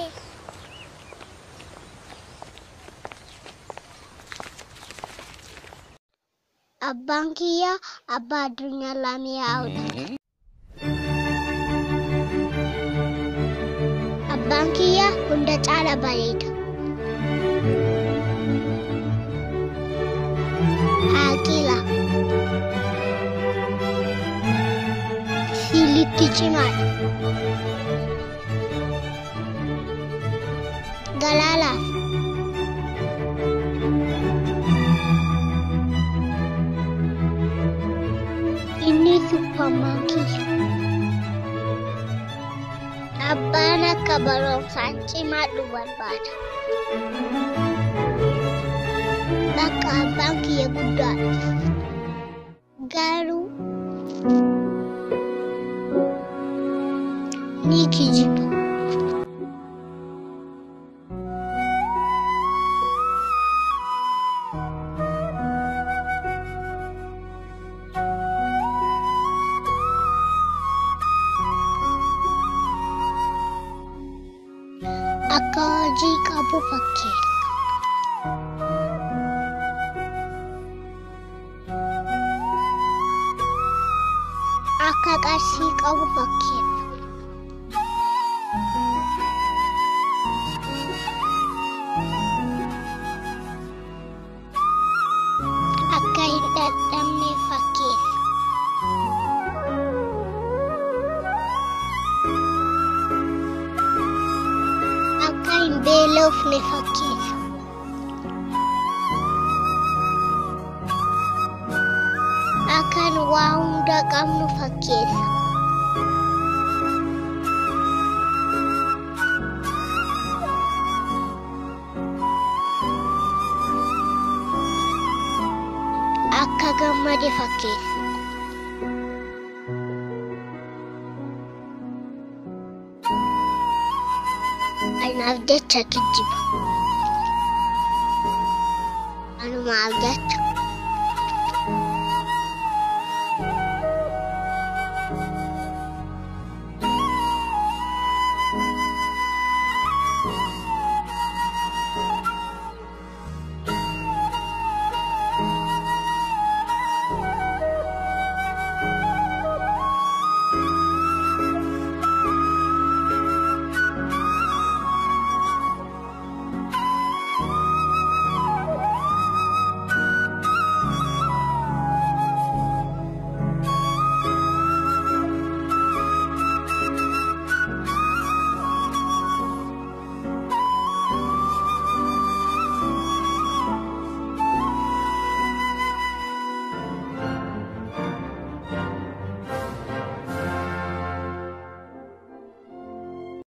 Okay. Abang Kia, Abah dunia Lami out. Abang Kia, Bunda cara balik. Akila. silit kicimai. Galaalaaf. Inni kiyya. Abbaan akka barumsaan cimaadhu barbaada. Bakka abbaan kiyya guddaadha. Garuu ni kijiba. Dhaka ji kabu pakai. Aka kasih kamu pakai. Beelofne fakkeessa. Akka nu waa hunda qabnu fakkeessa. Akka gammade fakkeessa. أنا عبدتها كذبة أنا ما عبدتها